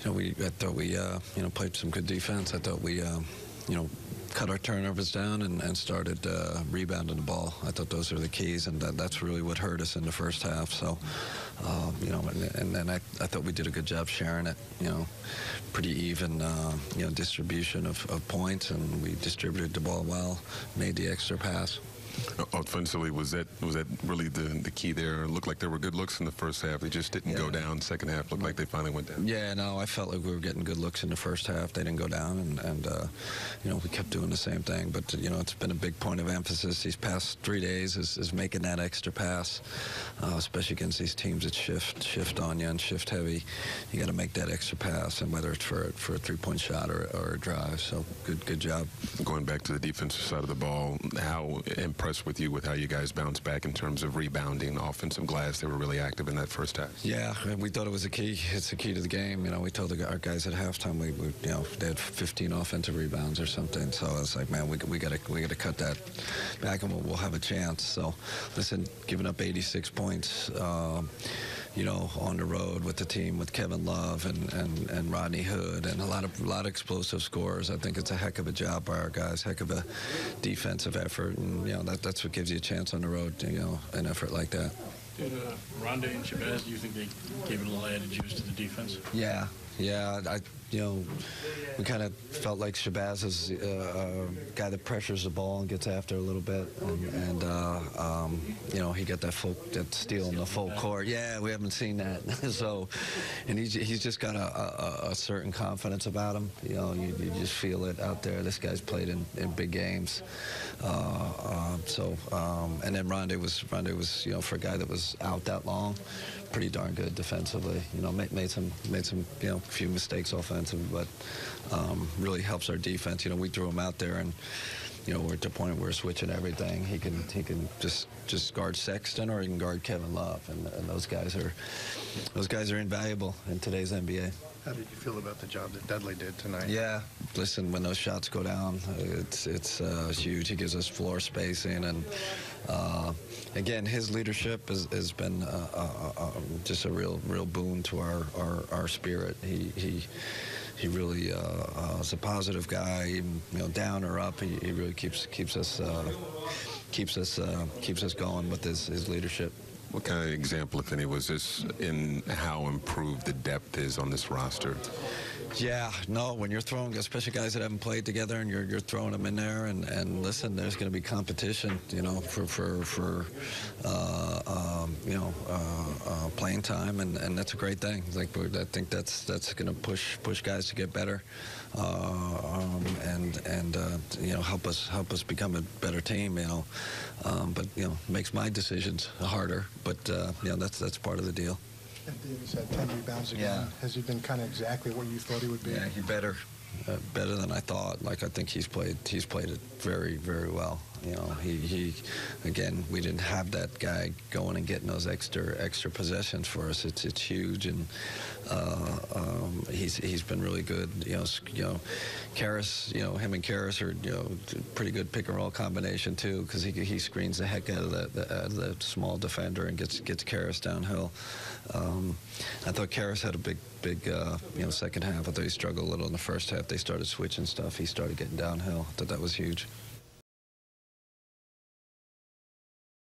you know, we I thought we uh, you know played some good defense. I thought we uh, you know cut our turnovers down and, and started uh, rebounding the ball. I thought those are the keys, and that, that's really what hurt us in the first half. So, uh, you know, and, and then I, I thought we did a good job sharing it. You know, pretty even, uh, you know, distribution of, of points, and we distributed the ball well, made the extra pass. Offensively, was that was that really the the key there? It looked like there were good looks in the first half. They just didn't go down. Second half looked like they finally went down. Yeah, no, I felt like we were getting good looks in the first half. They didn't go down, and, and uh, you know, we kept doing the same thing. But you know, it's been a big point of emphasis these past three days is, is making that extra pass, uh, especially against these teams that shift shift on you and shift heavy. You got to make that extra pass, and whether it's for for a three point shot or, or a drive. So good good job. Going back to the defensive side of the ball, how impressed with you with how you guys bounced back in terms of rebounding, offensive glass? They were really active in that first half. Yeah, we thought it was a key. It's the key to the game. You know, we told the, our guys at halftime we, we, you know, they had 15 offensive rebounds or something. So it's like, man, we we got to we got to cut that back, and we'll, we'll have a chance. So, listen, giving up 86 points. Um, you know, on the road with the team with Kevin Love and, and, and Rodney Hood and a lot of a lot of explosive scores. I think it's a heck of a job by our guys, heck of a defensive effort, and you know that that's what gives you a chance on the road. You know, an effort like that. Did uh, Rondae and Shabazz, do you think they gave it a little added juice to the defense? Yeah, yeah. I, you know, we kind of felt like Shabazz is uh, a guy that pressures the ball and gets after a little bit, and, and uh, um, you know, he got that full that steal in the full court. Yeah, we haven't seen that. so, and he's he's just got a, a, a certain confidence about him. You know, you, you just feel it out there. This guy's played in, in big games. Uh, uh, so, um, and then Rondae was Rondae was you know for a guy that was out that long, pretty darn good defensively. You know, made, made some made some you know a few mistakes offensively, but um, really helps our defense. You know, we threw him out there and. You know, we're at the point where we're switching everything. He can he can just just guard Sexton or he can guard Kevin Love, and, and those guys are those guys are invaluable in today's NBA. How did you feel about the job that Dudley did tonight? Yeah, listen, when those shots go down, it's it's uh, huge. He gives us floor spacing, and uh, again, his leadership has, has been uh, uh, uh, just a real real boon to our our, our spirit. He he. He really uh, uh, is a positive guy, you know, down or up. He, he really keeps keeps us uh, keeps us uh, keeps us going with his, his leadership. What kind of example, if any, was this in how improved the depth is on this roster? Yeah, no, when you're throwing, especially guys that haven't played together, and you're you're throwing them in there, and, and listen, there's going to be competition, you know, for for for uh, um, you know uh, uh, playing time, and, and that's a great thing. Like I think that's that's going to push push guys to get better, uh, and and uh, you know help us help us become a better team, you know. Um, but you know makes my decisions harder, but uh, you know that's that's part of the deal. And Davis had 10 rebounds again. Yeah. Has he been kind of exactly what you thought he would be? Yeah, he better, uh, better than I thought. Like I think he's played, he's played it very, very well. You know, he, he, again, we didn't have that guy going and getting those extra, extra possessions for us. It's, it's huge, and uh, um, he's, he's been really good. You know, you know, Caris, you know, him and Caris are, you know, pretty good pick and roll combination too, because he, he screens the heck out of the, the, out of the small defender and gets, gets Caris downhill. Um, I thought Caris had a big, big, uh, you know, second half. I thought he struggled a little in the first half. They started switching stuff. He started getting downhill. I thought that was huge.